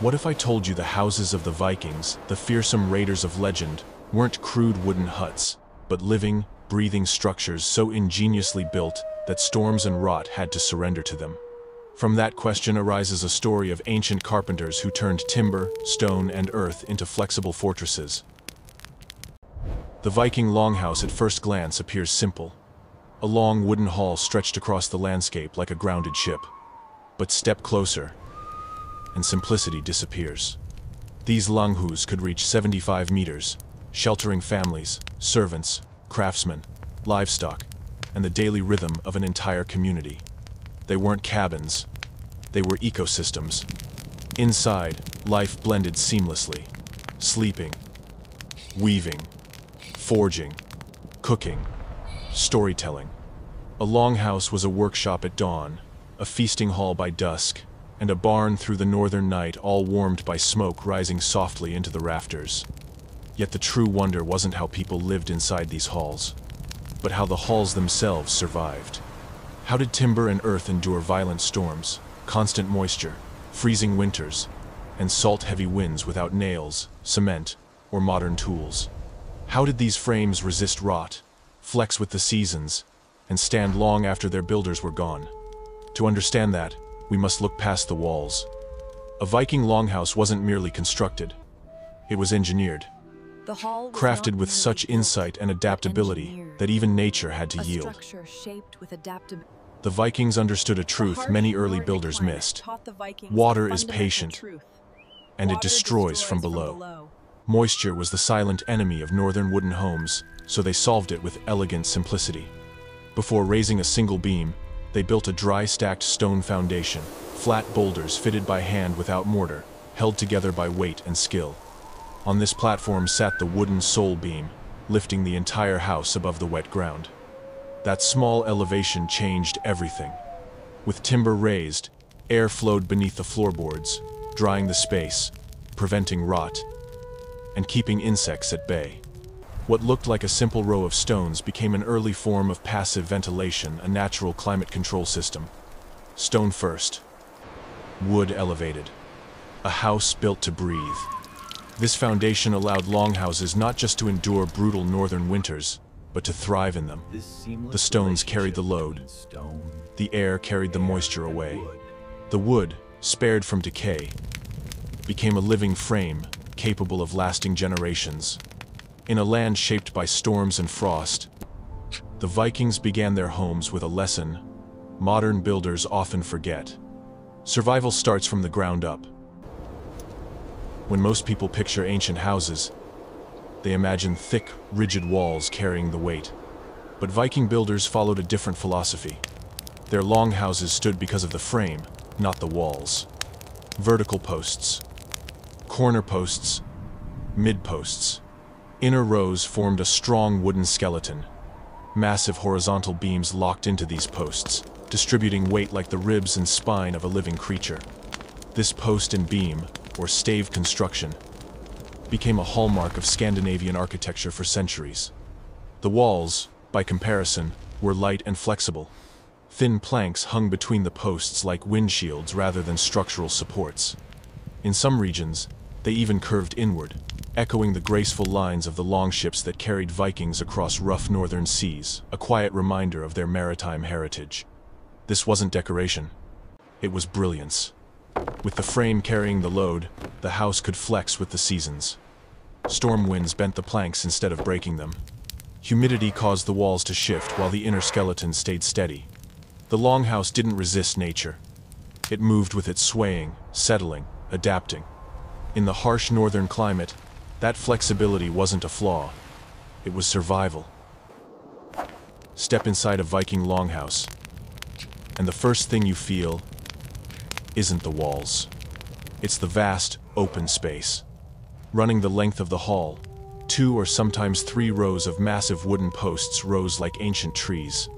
What if I told you the houses of the Vikings, the fearsome raiders of legend, weren't crude wooden huts, but living, breathing structures so ingeniously built that storms and rot had to surrender to them? From that question arises a story of ancient carpenters who turned timber, stone, and earth into flexible fortresses. The Viking longhouse at first glance appears simple. A long wooden hall stretched across the landscape like a grounded ship. But step closer, and simplicity disappears. These langhus could reach 75 meters, sheltering families, servants, craftsmen, livestock, and the daily rhythm of an entire community. They weren't cabins, they were ecosystems. Inside, life blended seamlessly. Sleeping, weaving, forging, cooking, storytelling. A longhouse was a workshop at dawn, a feasting hall by dusk, and a barn through the northern night all warmed by smoke rising softly into the rafters. Yet the true wonder wasn't how people lived inside these halls, but how the halls themselves survived. How did timber and earth endure violent storms, constant moisture, freezing winters, and salt-heavy winds without nails, cement, or modern tools? How did these frames resist rot, flex with the seasons, and stand long after their builders were gone? To understand that, we must look past the walls. A Viking longhouse wasn't merely constructed. It was engineered, The hall was crafted with such insight and adaptability engineered. that even nature had to a yield. structure shaped with adaptability. The Vikings understood a truth many early builders missed. Water is patient, truth. and it destroys from below. Moisture was the silent enemy of northern wooden homes, so they solved it with elegant simplicity. Before raising a single beam, they built a dry stacked stone foundation, flat boulders fitted by hand without mortar, held together by weight and skill. On this platform sat the wooden sole beam, lifting the entire house above the wet ground. That small elevation changed everything. With timber raised, air flowed beneath the floorboards, drying the space, preventing rot, and keeping insects at bay. What looked like a simple row of stones became an early form of passive ventilation, a natural climate control system. Stone first. Wood elevated. A house built to breathe. This foundation allowed longhouses not just to endure brutal northern winters, but to thrive in them. The stones carried the load. The air carried the moisture away. The wood, spared from decay, became a living frame capable of lasting generations. In a land shaped by storms and frost, the Vikings began their homes with a lesson modern builders often forget. Survival starts from the ground up. When most people picture ancient houses, they imagine thick, rigid walls carrying the weight. But Viking builders followed a different philosophy. Their longhouses stood because of the frame, not the walls. Vertical posts, corner posts, mid posts. Inner rows formed a strong wooden skeleton. Massive horizontal beams locked into these posts, distributing weight like the ribs and spine of a living creature. This post and beam, or stave construction, became a hallmark of Scandinavian architecture for centuries. The walls, by comparison, were light and flexible. Thin planks hung between the posts like windshields rather than structural supports. In some regions, they even curved inward, echoing the graceful lines of the longships that carried Vikings across rough northern seas, a quiet reminder of their maritime heritage. This wasn't decoration. It was brilliance. With the frame carrying the load, the house could flex with the seasons. Storm winds bent the planks instead of breaking them. Humidity caused the walls to shift while the inner skeleton stayed steady. The longhouse didn't resist nature. It moved with it swaying, settling, adapting. In the harsh northern climate, that flexibility wasn't a flaw. It was survival. Step inside a Viking longhouse, and the first thing you feel isn't the walls. It's the vast, open space. Running the length of the hall, two or sometimes three rows of massive wooden posts rose like ancient trees.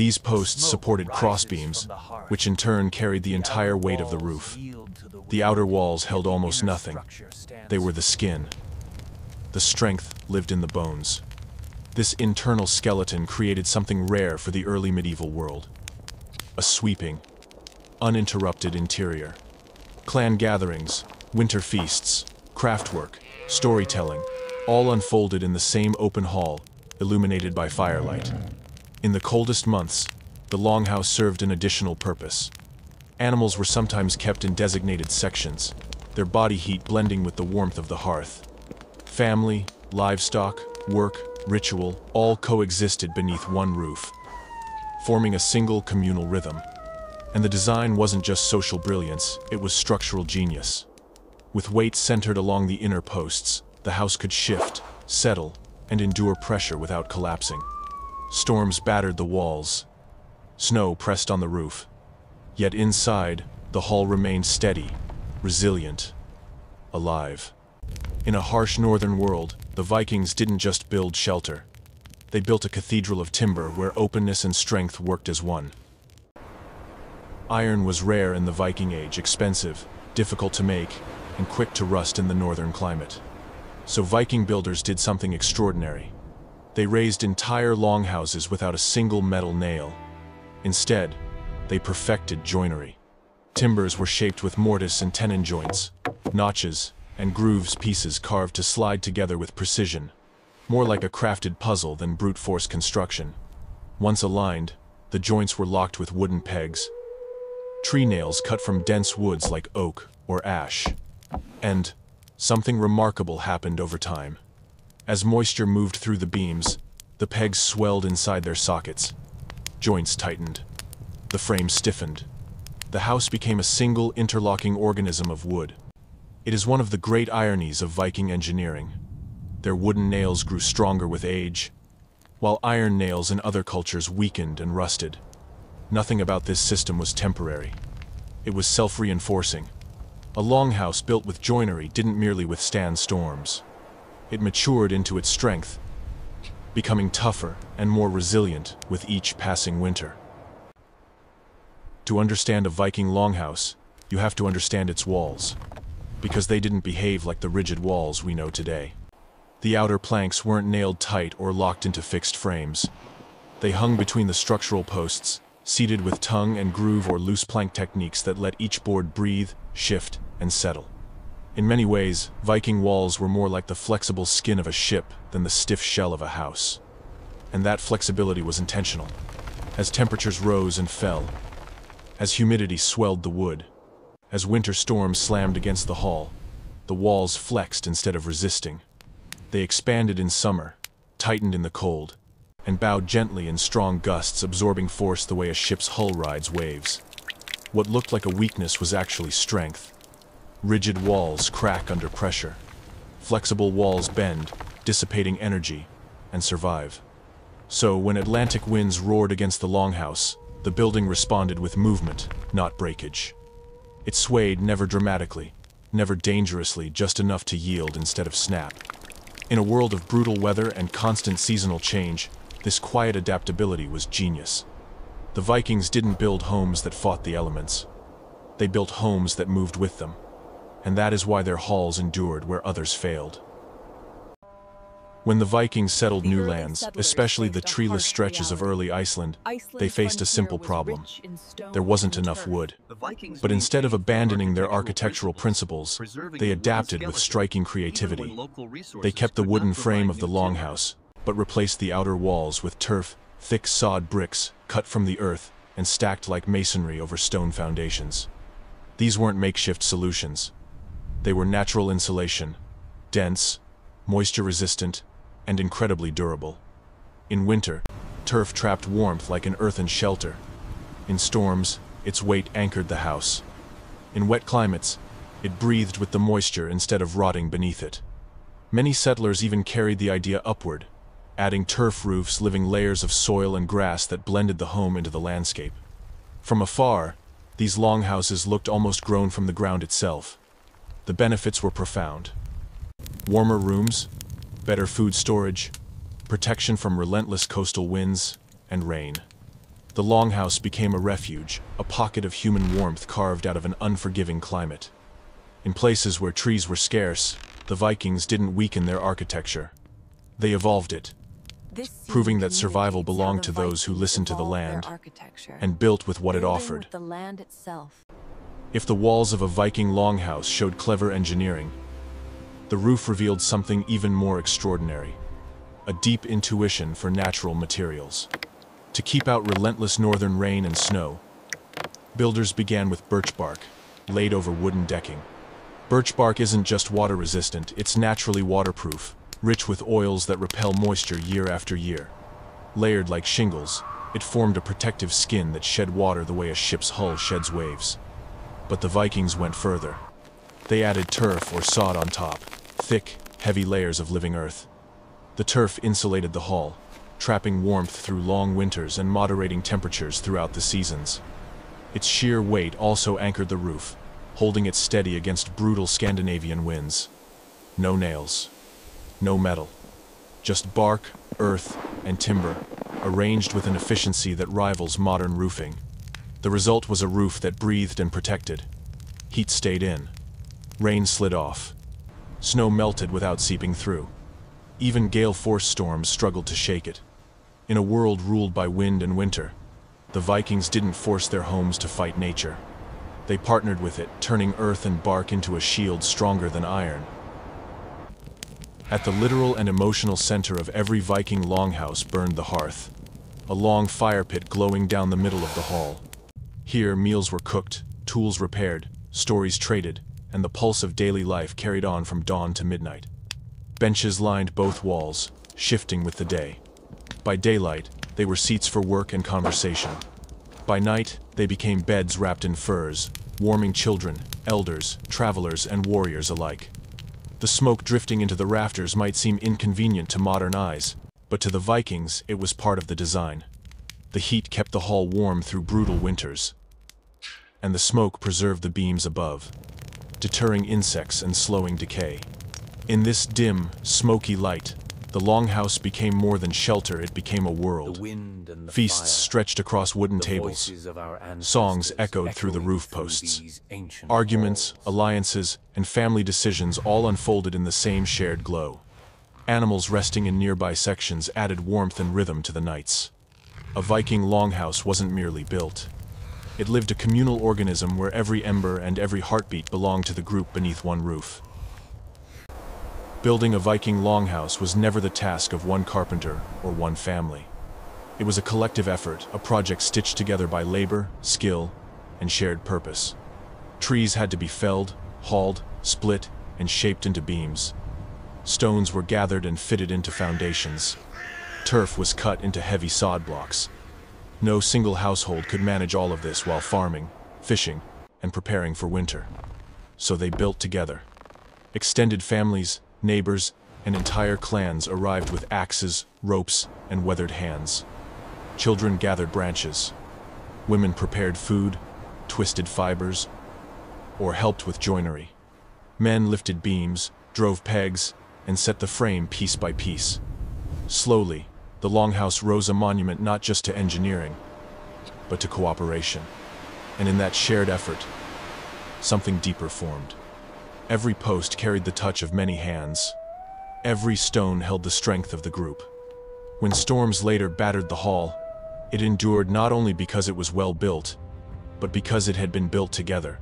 These posts supported crossbeams, which in turn carried the entire weight of the roof. The outer walls held almost nothing. They were the skin. The strength lived in the bones. This internal skeleton created something rare for the early medieval world. A sweeping, uninterrupted interior. Clan gatherings, Winter feasts, craftwork, storytelling, all unfolded in the same open hall, illuminated by firelight. In the coldest months, the longhouse served an additional purpose. Animals were sometimes kept in designated sections, their body heat blending with the warmth of the hearth. Family, livestock, work, ritual, all coexisted beneath one roof, forming a single communal rhythm. And the design wasn't just social brilliance, it was structural genius. With weight centered along the inner posts, the house could shift, settle, and endure pressure without collapsing. Storms battered the walls. Snow pressed on the roof. Yet inside, the hall remained steady, resilient, alive. In a harsh northern world, the Vikings didn't just build shelter. They built a cathedral of timber where openness and strength worked as one. Iron was rare in the Viking Age, expensive, difficult to make, and quick to rust in the northern climate. So Viking builders did something extraordinary. They raised entire longhouses without a single metal nail. Instead, they perfected joinery. Timbers were shaped with mortise and tenon joints, notches, and grooves pieces carved to slide together with precision, more like a crafted puzzle than brute force construction. Once aligned, the joints were locked with wooden pegs, tree nails cut from dense woods like oak or ash. And something remarkable happened over time. As moisture moved through the beams, the pegs swelled inside their sockets. Joints tightened. The frame stiffened. The house became a single interlocking organism of wood. It is one of the great ironies of Viking engineering. Their wooden nails grew stronger with age, while iron nails in other cultures weakened and rusted. Nothing about this system was temporary. It was self-reinforcing. A longhouse built with joinery didn't merely withstand storms. It matured into its strength, becoming tougher and more resilient with each passing winter. To understand a Viking longhouse, you have to understand its walls because they didn't behave like the rigid walls we know today. The outer planks weren't nailed tight or locked into fixed frames. They hung between the structural posts, seated with tongue and groove or loose plank techniques that let each board breathe, shift, and settle. In many ways, Viking walls were more like the flexible skin of a ship than the stiff shell of a house. And that flexibility was intentional. As temperatures rose and fell, as humidity swelled the wood, as winter storms slammed against the hall, the walls flexed instead of resisting. They expanded in summer, tightened in the cold, and bowed gently in strong gusts absorbing force the way a ship's hull rides waves. What looked like a weakness was actually strength. Rigid walls crack under pressure. Flexible walls bend, dissipating energy, and survive. So, when Atlantic winds roared against the longhouse, the building responded with movement, not breakage. It swayed never dramatically, never dangerously, just enough to yield instead of snap. In a world of brutal weather and constant seasonal change, this quiet adaptability was genius. The Vikings didn't build homes that fought the elements. They built homes that moved with them. And that is why their halls endured where others failed. When the Vikings settled new lands, especially the treeless stretches of early Iceland, they faced a simple problem. There wasn't enough wood. But instead of abandoning their architectural principles, they adapted with striking creativity. They kept the wooden frame of the longhouse, but replaced the outer walls with turf, thick sod bricks, cut from the earth, and stacked like masonry over stone foundations. These weren't makeshift solutions. They were natural insulation, dense, moisture-resistant, and incredibly durable. In winter, turf trapped warmth like an earthen shelter. In storms, its weight anchored the house. In wet climates, it breathed with the moisture instead of rotting beneath it. Many settlers even carried the idea upward, adding turf roofs living layers of soil and grass that blended the home into the landscape. From afar, these longhouses looked almost grown from the ground itself. The benefits were profound. Warmer rooms, better food storage, protection from relentless coastal winds, and rain. The longhouse became a refuge, a pocket of human warmth carved out of an unforgiving climate. In places where trees were scarce, the Vikings didn't weaken their architecture. They evolved it, proving that survival belonged to those who listened to the land and built with what it offered. If the walls of a Viking longhouse showed clever engineering, the roof revealed something even more extraordinary. A deep intuition for natural materials. To keep out relentless northern rain and snow, builders began with birch bark, laid over wooden decking. Birch bark isn't just water resistant, it's naturally waterproof, rich with oils that repel moisture year after year. Layered like shingles, it formed a protective skin that shed water the way a ship's hull sheds waves. But the Vikings went further. They added turf or sod on top, thick, heavy layers of living earth. The turf insulated the hall, trapping warmth through long winters and moderating temperatures throughout the seasons. Its sheer weight also anchored the roof, holding it steady against brutal Scandinavian winds. No nails. No metal. Just bark, earth, and timber, arranged with an efficiency that rivals modern roofing. The result was a roof that breathed and protected. Heat stayed in. Rain slid off. Snow melted without seeping through. Even gale-force storms struggled to shake it. In a world ruled by wind and winter, the Vikings didn't force their homes to fight nature. They partnered with it, turning earth and bark into a shield stronger than iron. At the literal and emotional center of every Viking longhouse burned the hearth, a long fire pit glowing down the middle of the hall. Here, meals were cooked, tools repaired, stories traded, and the pulse of daily life carried on from dawn to midnight. Benches lined both walls, shifting with the day. By daylight, they were seats for work and conversation. By night, they became beds wrapped in furs, warming children, elders, travelers, and warriors alike. The smoke drifting into the rafters might seem inconvenient to modern eyes, but to the Vikings, it was part of the design. The heat kept the hall warm through brutal winters, and the smoke preserved the beams above, deterring insects and slowing decay. In this dim, smoky light, the longhouse became more than shelter, it became a world. Feasts fire, stretched across wooden tables. Songs echoed through the roof posts. Arguments, alliances, and family decisions all unfolded in the same shared glow. Animals resting in nearby sections added warmth and rhythm to the nights. A Viking longhouse wasn't merely built. It lived a communal organism where every ember and every heartbeat belonged to the group beneath one roof. Building a Viking longhouse was never the task of one carpenter or one family. It was a collective effort, a project stitched together by labor, skill, and shared purpose. Trees had to be felled, hauled, split, and shaped into beams. Stones were gathered and fitted into foundations. Turf was cut into heavy sod blocks. No single household could manage all of this while farming, fishing, and preparing for winter. So they built together. Extended families, neighbors, and entire clans arrived with axes, ropes, and weathered hands. Children gathered branches. Women prepared food, twisted fibers, or helped with joinery. Men lifted beams, drove pegs, and set the frame piece by piece. Slowly, the Longhouse rose a monument not just to engineering, but to cooperation. And in that shared effort, something deeper formed. Every post carried the touch of many hands. Every stone held the strength of the group. When storms later battered the hall, it endured not only because it was well built, but because it had been built together.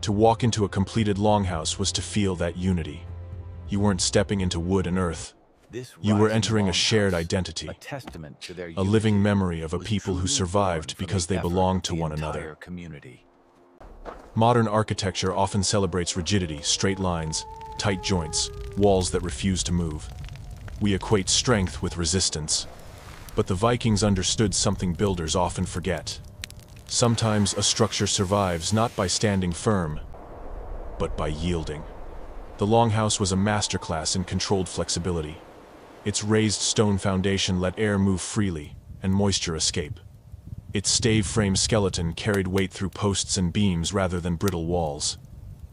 To walk into a completed longhouse was to feel that unity. You weren't stepping into wood and earth, you were entering a shared identity, a, living memory of a people who survived because they belonged to one another. Community. Modern architecture often celebrates rigidity, straight lines, tight joints, walls that refuse to move. We equate strength with resistance. But the Vikings understood something builders often forget. Sometimes a structure survives not by standing firm, but by yielding. The Longhouse was a masterclass in controlled flexibility. Its raised stone foundation let air move freely and moisture escape. Its stave-frame skeleton carried weight through posts and beams rather than brittle walls.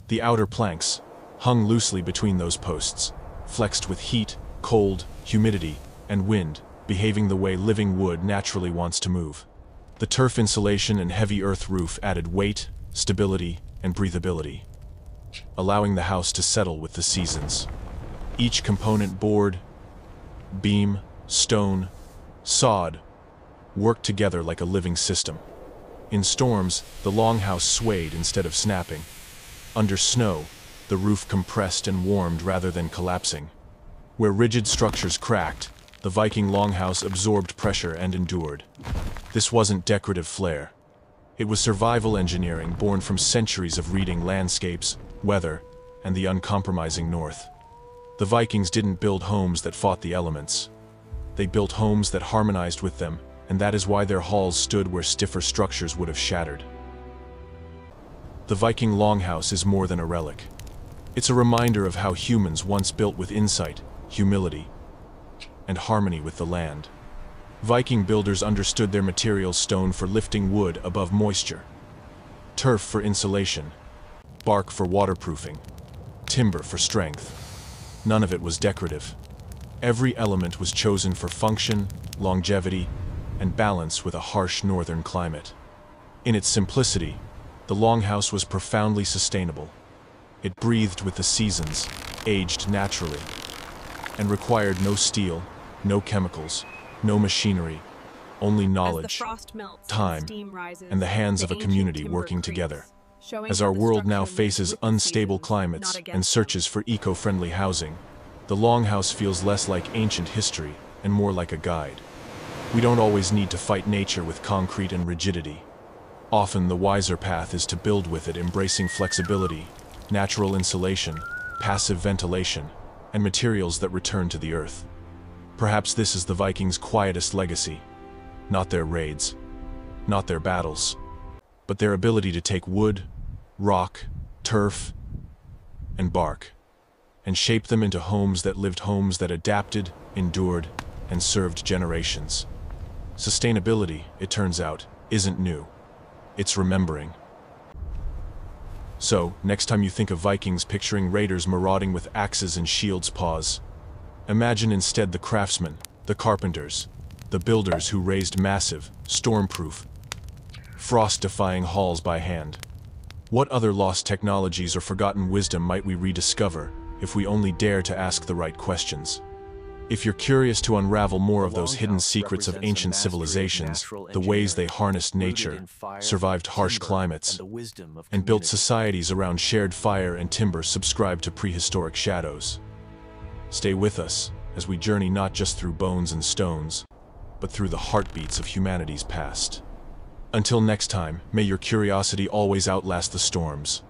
The outer planks, hung loosely between those posts, flexed with heat, cold, humidity, and wind, behaving the way living wood naturally wants to move. The turf insulation and heavy earth roof added weight, stability, and breathability, allowing the house to settle with the seasons. Each component board, beam, stone, sod, worked together like a living system. In storms, the longhouse swayed instead of snapping. Under snow, the roof compressed and warmed rather than collapsing. Where rigid structures cracked, the Viking longhouse absorbed pressure and endured. This wasn't decorative flair. It was survival engineering born from centuries of reading landscapes, weather, and the uncompromising north. The Vikings didn't build homes that fought the elements. They built homes that harmonized with them, and that is why their halls stood where stiffer structures would have shattered. The Viking longhouse is more than a relic. It's a reminder of how humans once built with insight, humility, and harmony with the land. Viking builders understood their materials stone for lifting wood above moisture, turf for insulation, bark for waterproofing, timber for strength. None of it was decorative. Every element was chosen for function, longevity, and balance with a harsh northern climate. In its simplicity, the longhouse was profoundly sustainable. It breathed with the seasons, aged naturally, and required no steel, no chemicals, no machinery, only knowledge, melts, time, rises, and the hands of a community working creaks, together. As our world now faces unstable climates and searches for eco-friendly housing, the Longhouse feels less like ancient history and more like a guide. We don't always need to fight nature with concrete and rigidity. Often the wiser path is to build with it embracing flexibility, natural insulation, passive ventilation, and materials that return to the earth. Perhaps this is the Vikings' quietest legacy. Not their raids, not their battles, but their ability to take wood, rock, turf, and bark, and shape them into homes that lived homes that adapted, endured, and served generations. Sustainability, it turns out, isn't new. It's remembering. So, next time you think of Vikings picturing raiders marauding with axes and shields pause, imagine instead the craftsmen, the carpenters, the builders who raised massive, stormproof, frost-defying halls by hand. What other lost technologies or forgotten wisdom might we rediscover if we only dare to ask the right questions? If you're curious to unravel more of those hidden secrets of ancient civilizations, the ways they harnessed nature, survived harsh climates, and built societies around shared fire and timber, subscribe to Prehistoric Shadows. Stay with us as we journey not just through bones and stones, but through the heartbeats of humanity's past. Until next time, may your curiosity always outlast the storms.